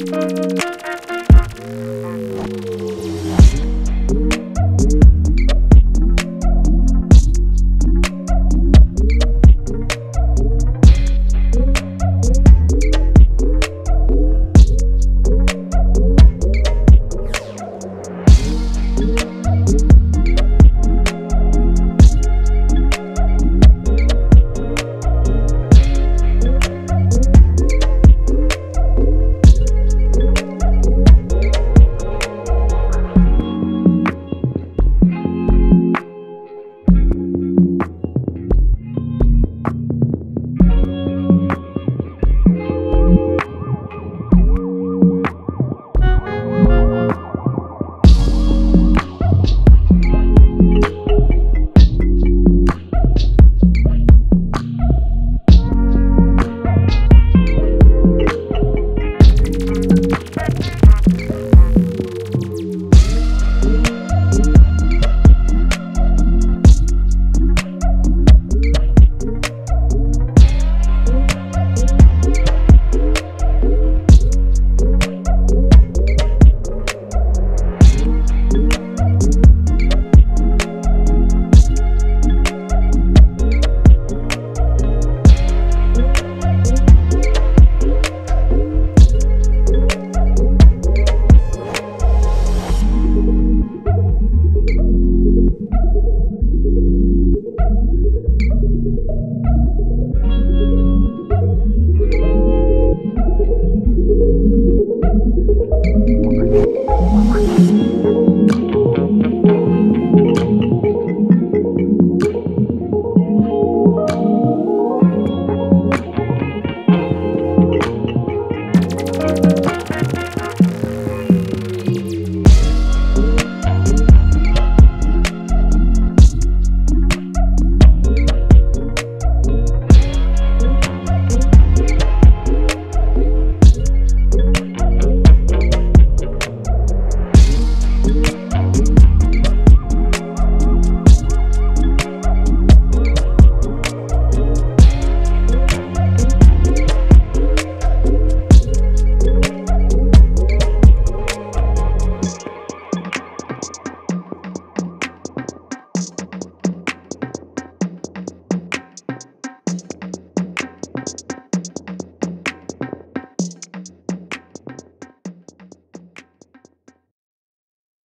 Música